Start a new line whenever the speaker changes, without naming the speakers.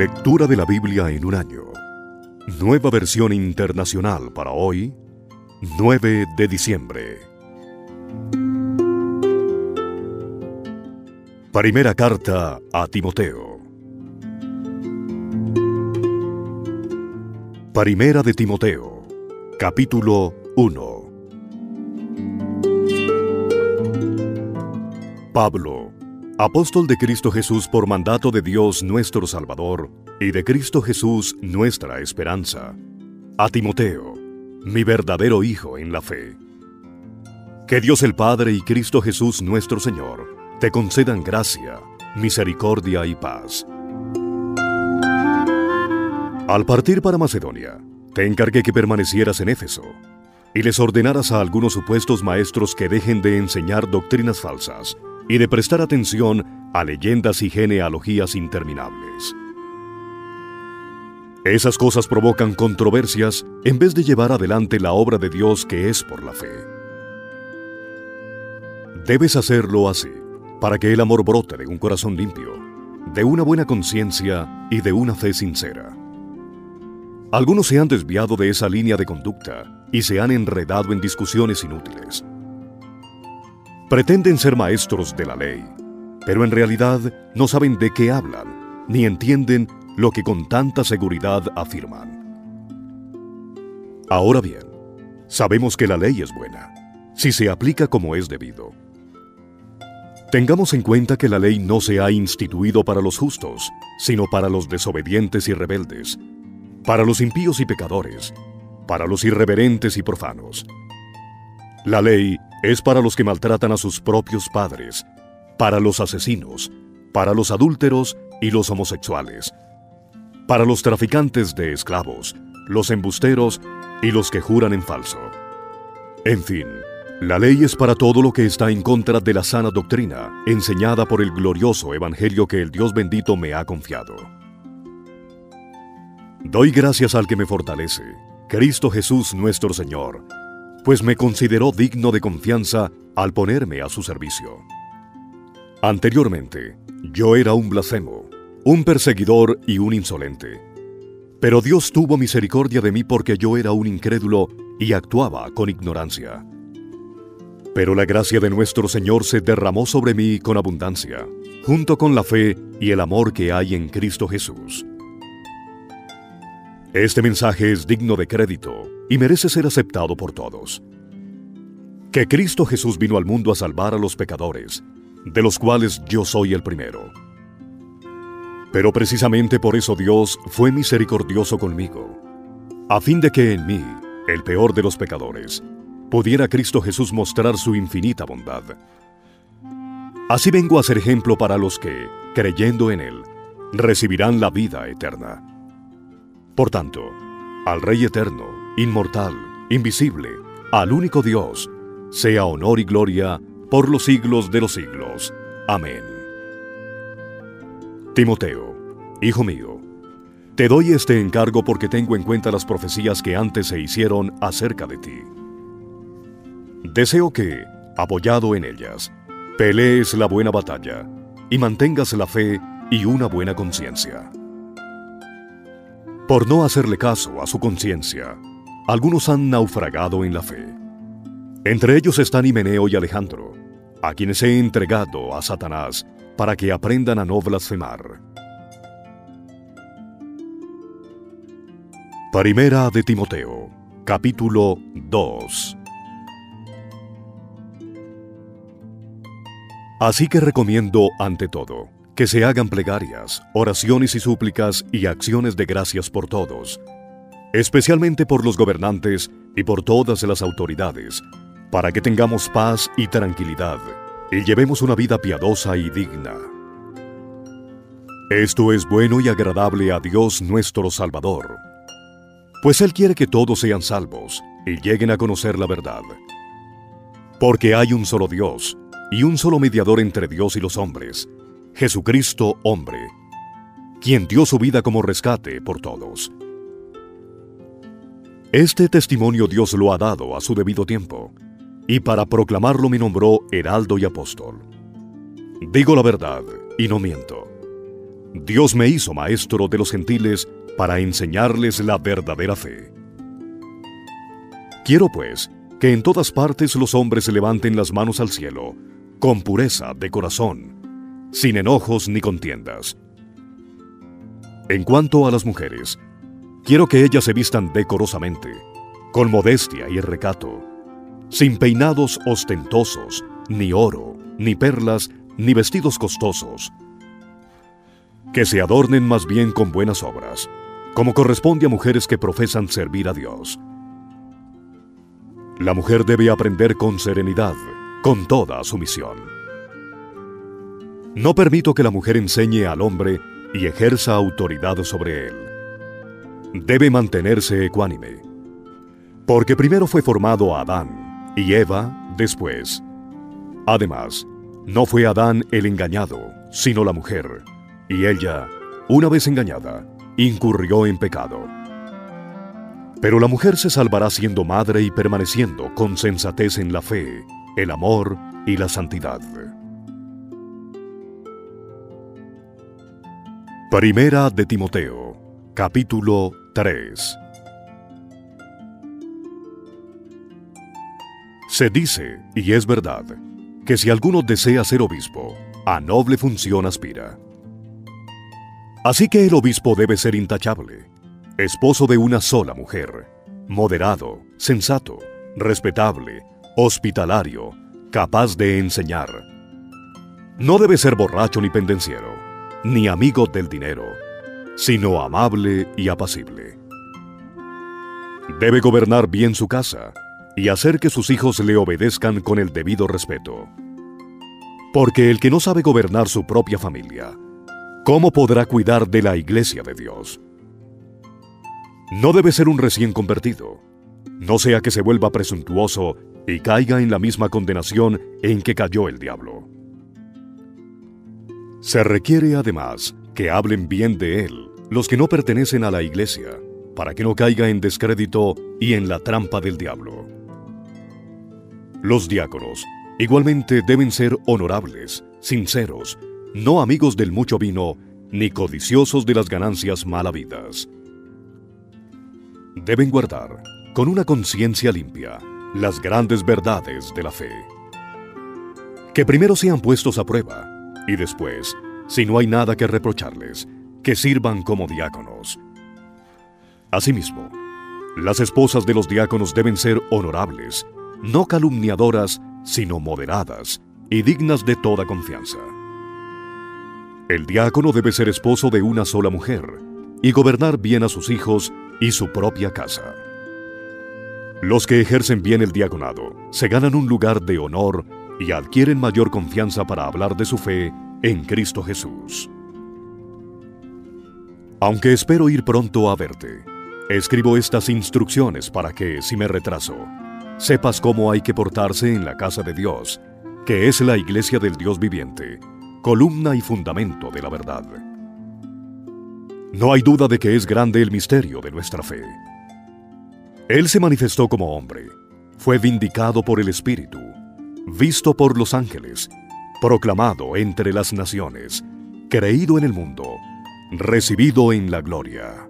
Lectura de la Biblia en un año. Nueva versión internacional para hoy, 9 de diciembre. Primera carta a Timoteo. Primera de Timoteo, capítulo 1. Pablo, apóstol de Cristo Jesús por mandato de Dios nuestro Salvador y de Cristo Jesús nuestra esperanza, a Timoteo, mi verdadero Hijo en la fe. Que Dios el Padre y Cristo Jesús nuestro Señor te concedan gracia, misericordia y paz. Al partir para Macedonia, te encargué que permanecieras en Éfeso y les ordenaras a algunos supuestos maestros que dejen de enseñar doctrinas falsas y de prestar atención a leyendas y genealogías interminables. Esas cosas provocan controversias en vez de llevar adelante la obra de Dios que es por la fe. Debes hacerlo así, para que el amor brote de un corazón limpio, de una buena conciencia y de una fe sincera. Algunos se han desviado de esa línea de conducta y se han enredado en discusiones inútiles. Pretenden ser maestros de la ley, pero en realidad no saben de qué hablan, ni entienden lo que con tanta seguridad afirman. Ahora bien, sabemos que la ley es buena, si se aplica como es debido. Tengamos en cuenta que la ley no se ha instituido para los justos, sino para los desobedientes y rebeldes, para los impíos y pecadores, para los irreverentes y profanos. La ley es para los que maltratan a sus propios padres, para los asesinos, para los adúlteros y los homosexuales, para los traficantes de esclavos, los embusteros y los que juran en falso. En fin, la ley es para todo lo que está en contra de la sana doctrina enseñada por el glorioso Evangelio que el Dios bendito me ha confiado. Doy gracias al que me fortalece, Cristo Jesús nuestro Señor, pues me consideró digno de confianza al ponerme a su servicio. Anteriormente, yo era un blasfemo, un perseguidor y un insolente. Pero Dios tuvo misericordia de mí porque yo era un incrédulo y actuaba con ignorancia. Pero la gracia de nuestro Señor se derramó sobre mí con abundancia, junto con la fe y el amor que hay en Cristo Jesús. Este mensaje es digno de crédito y merece ser aceptado por todos. Que Cristo Jesús vino al mundo a salvar a los pecadores, de los cuales yo soy el primero. Pero precisamente por eso Dios fue misericordioso conmigo, a fin de que en mí, el peor de los pecadores, pudiera Cristo Jesús mostrar su infinita bondad. Así vengo a ser ejemplo para los que, creyendo en Él, recibirán la vida eterna. Por tanto, al Rey eterno, inmortal, invisible, al único Dios, sea honor y gloria por los siglos de los siglos. Amén. Timoteo, hijo mío, te doy este encargo porque tengo en cuenta las profecías que antes se hicieron acerca de ti. Deseo que, apoyado en ellas, pelees la buena batalla y mantengas la fe y una buena conciencia. Por no hacerle caso a su conciencia, algunos han naufragado en la fe. Entre ellos están Himeneo y Alejandro, a quienes he entregado a Satanás para que aprendan a no blasfemar. Primera de Timoteo, capítulo 2 Así que recomiendo, ante todo, que se hagan plegarias, oraciones y súplicas y acciones de gracias por todos, especialmente por los gobernantes y por todas las autoridades, para que tengamos paz y tranquilidad y llevemos una vida piadosa y digna. Esto es bueno y agradable a Dios nuestro Salvador, pues Él quiere que todos sean salvos y lleguen a conocer la verdad. Porque hay un solo Dios y un solo mediador entre Dios y los hombres, Jesucristo hombre, quien dio su vida como rescate por todos. Este testimonio Dios lo ha dado a su debido tiempo, y para proclamarlo me nombró heraldo y apóstol. Digo la verdad y no miento. Dios me hizo maestro de los gentiles para enseñarles la verdadera fe. Quiero pues que en todas partes los hombres levanten las manos al cielo, con pureza de corazón, sin enojos ni contiendas. En cuanto a las mujeres, quiero que ellas se vistan decorosamente, con modestia y recato, sin peinados ostentosos, ni oro, ni perlas, ni vestidos costosos. Que se adornen más bien con buenas obras, como corresponde a mujeres que profesan servir a Dios. La mujer debe aprender con serenidad, con toda sumisión. No permito que la mujer enseñe al hombre y ejerza autoridad sobre él. Debe mantenerse ecuánime, porque primero fue formado Adán y Eva después. Además, no fue Adán el engañado, sino la mujer, y ella, una vez engañada, incurrió en pecado. Pero la mujer se salvará siendo madre y permaneciendo con sensatez en la fe, el amor y la santidad. Primera de Timoteo, capítulo 3 Se dice, y es verdad, que si alguno desea ser obispo, a noble función aspira. Así que el obispo debe ser intachable, esposo de una sola mujer, moderado, sensato, respetable, hospitalario, capaz de enseñar. No debe ser borracho ni pendenciero, ni amigo del dinero, sino amable y apacible. Debe gobernar bien su casa y hacer que sus hijos le obedezcan con el debido respeto. Porque el que no sabe gobernar su propia familia, ¿cómo podrá cuidar de la iglesia de Dios? No debe ser un recién convertido, no sea que se vuelva presuntuoso y caiga en la misma condenación en que cayó el diablo. Se requiere además que hablen bien de él los que no pertenecen a la iglesia, para que no caiga en descrédito y en la trampa del diablo. Los diáconos igualmente deben ser honorables, sinceros, no amigos del mucho vino, ni codiciosos de las ganancias malavidas deben guardar, con una conciencia limpia, las grandes verdades de la fe. Que primero sean puestos a prueba y después, si no hay nada que reprocharles, que sirvan como diáconos. Asimismo, las esposas de los diáconos deben ser honorables, no calumniadoras, sino moderadas y dignas de toda confianza. El diácono debe ser esposo de una sola mujer y gobernar bien a sus hijos y su propia casa. Los que ejercen bien el diaconado se ganan un lugar de honor y adquieren mayor confianza para hablar de su fe en Cristo Jesús. Aunque espero ir pronto a verte, escribo estas instrucciones para que, si me retraso, sepas cómo hay que portarse en la casa de Dios, que es la iglesia del Dios viviente, columna y fundamento de la verdad. No hay duda de que es grande el misterio de nuestra fe. Él se manifestó como hombre, fue vindicado por el Espíritu, visto por los ángeles, proclamado entre las naciones, creído en el mundo, recibido en la gloria.